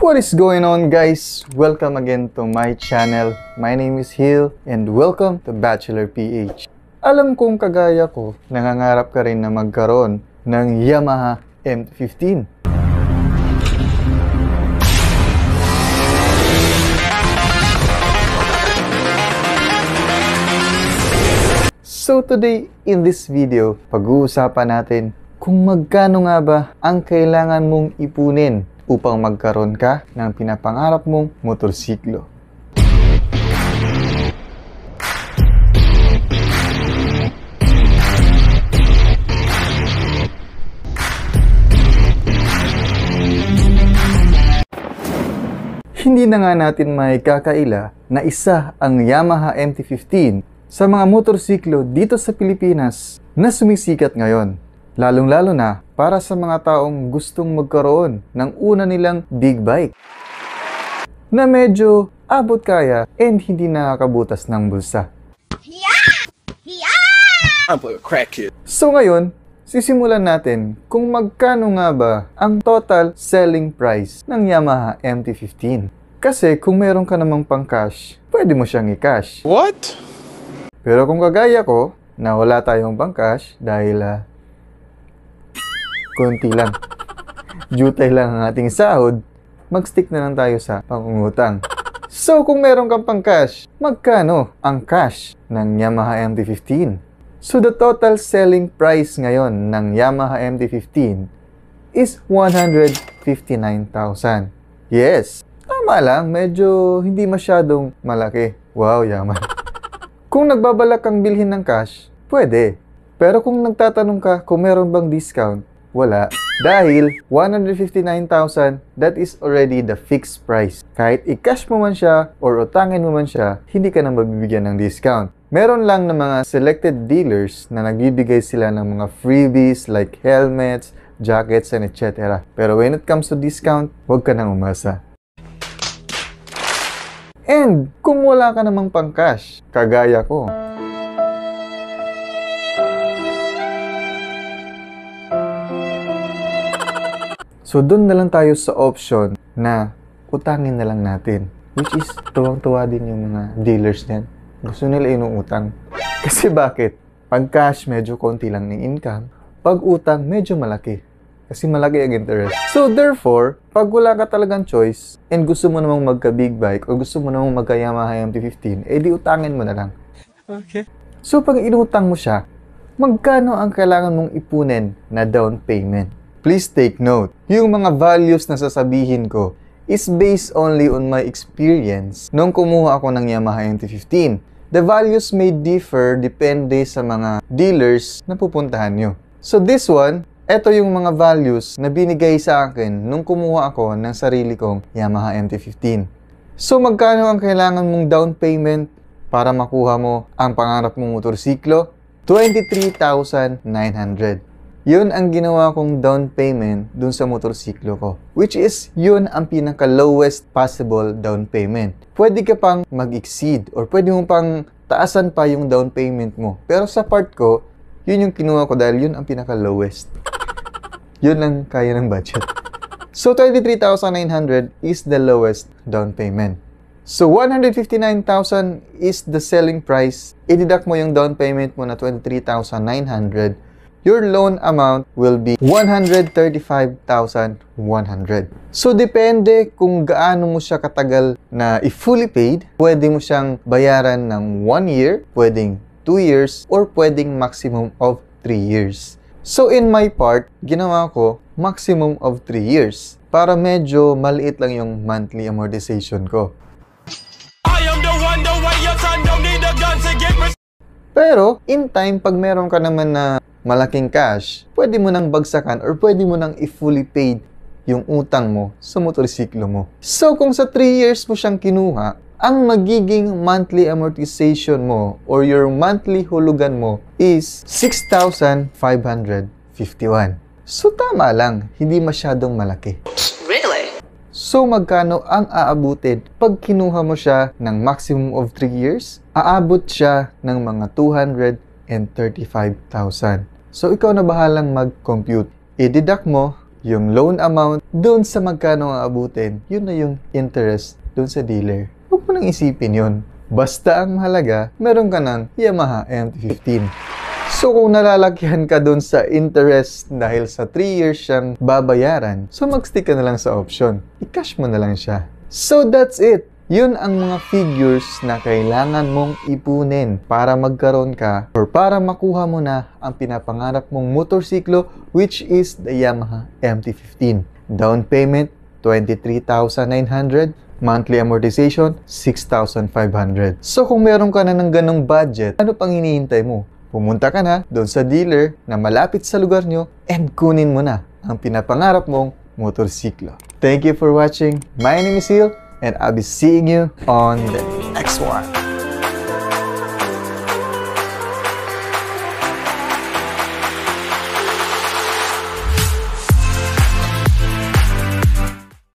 What is going on guys? Welcome again to my channel. My name is Hill and welcome to Bachelor PH. Alam kong kagaya ko, nangangarap ka rin na magkaroon ng Yamaha M15. So today, in this video, pag-uusapan natin kung magkano nga ba ang kailangan mong ipunin upang magkaroon ka ng pinapangarap mong motorsiklo. Hindi na nga natin may kakaila na isa ang Yamaha MT-15 sa mga motorsiklo dito sa Pilipinas na sumisikat ngayon. Lalong-lalo na para sa mga taong gustong magkaroon ng una nilang big bike na medyo abot kaya and hindi nakakabutas ng bulsa. So ngayon, sisimulan natin kung magkano nga ba ang total selling price ng Yamaha MT-15. Kasi kung meron ka namang pang cash, pwede mo siyang i-cash. What? Pero kung kagaya ko, na wala tayong pang cash dahil ah, konti lang. Jutay lang ang ating sahod, mag-stick na lang tayo sa pangungutang. So kung meron kang pang cash, magkano ang cash ng Yamaha MT-15? So the total selling price ngayon ng Yamaha MT-15 is 159,000. Yes, tama lang, medyo hindi masyadong malaki. Wow, yaman. Kung nagbabalak kang bilhin ng cash, pwede. Pero kung nagtatanong ka kung meron bang discount, wala. Dahil 159,000, that is already the fixed price. Kahit i-cash mo man siya or utangin mo man siya, hindi ka na mabibigyan ng discount. Meron lang ng mga selected dealers na nagbibigay sila ng mga freebies like helmets, jackets, and etc. Pero when it comes to discount, huwag ka nang umasa. And kung wala ka namang pang cash, kagaya ko, So doon na lang tayo sa option na utangin na lang natin. Which is tuwang-tuwa din yung mga dealers niyan. Gusto nila inuutang. Kasi bakit? Pag cash, medyo konti lang ng income. Pag utang, medyo malaki. Kasi malaki ang interest. So therefore, pag wala ka talagang choice and gusto mo namang magka big bike o gusto mo namang magka Yamaha MT-15, eh di utangin mo na lang. Okay. So pag inutang mo siya, magkano ang kailangan mong ipunin na down payment? Please take note, yung mga values na sasabihin ko is based only on my experience nung kumuha ako ng Yamaha MT-15. The values may differ depende sa mga dealers na pupuntahan nyo. So this one, eto yung mga values na binigay sa akin nung kumuha ako ng sarili kong Yamaha MT-15. So magkano ang kailangan mong down payment para makuha mo ang pangarap mong motorsiklo? 23,900. Yun ang ginawa kong down payment dun sa motorsiklo ko. Which is, yun ang pinaka-lowest possible down payment. Pwede ka pang mag-exceed or pwede mo pang taasan pa yung down payment mo. Pero sa part ko, yun yung kinuha ko dahil yun ang pinaka-lowest. Yun lang kaya ng budget. So, 23,900 is the lowest down payment. So, 159,000 is the selling price. I-deduct mo yung down payment mo na 23,900 your loan amount will be 135,100. So, depende kung gaano mo siya katagal na i-fully paid. Pwede mo siyang bayaran ng 1 year, pwedeng 2 years, or pwedeng maximum of 3 years. So, in my part, ginawa ko maximum of 3 years para medyo maliit lang yung monthly amortization ko. Pero, in time, pag meron ka naman na malaking cash, pwede mo nang bagsakan or pwede mo nang i-fully paid yung utang mo sa motorsiklo mo. So, kung sa 3 years mo siyang kinuha, ang magiging monthly amortization mo or your monthly hulugan mo is 6,551. So, tama lang. Hindi masyadong malaki. Really? So, magkano ang aabutin pag kinuha mo siya ng maximum of 3 years? Aabot siya ng mga 235,000. So, ikaw na bahalang mag-compute. I-deduct mo yung loan amount doon sa magkano ang abutin, yun na yung interest doon sa dealer. Huwag mo nang isipin yun. Basta ang mahalaga, meron ka ng Yamaha MT-15. So kung nalalakyan ka doon sa interest dahil sa 3 years siyang babayaran, so mag-stick ka na lang sa option. I-cash mo na lang siya. So that's it. Yun ang mga figures na kailangan mong ipunin para magkaroon ka or para makuha mo na ang pinapangarap mong motorsiklo which is the Yamaha MT-15. Down payment, 23,900. Monthly amortization, 6,500. So kung meron ka na ng ganong budget, ano pang hinihintay mo? Pumunta ka na doon sa dealer na malapit sa lugar nyo and kunin mo na ang pinapangarap mong motorsiklo. Thank you for watching. My name is Hill and I'll be seeing you on the next one.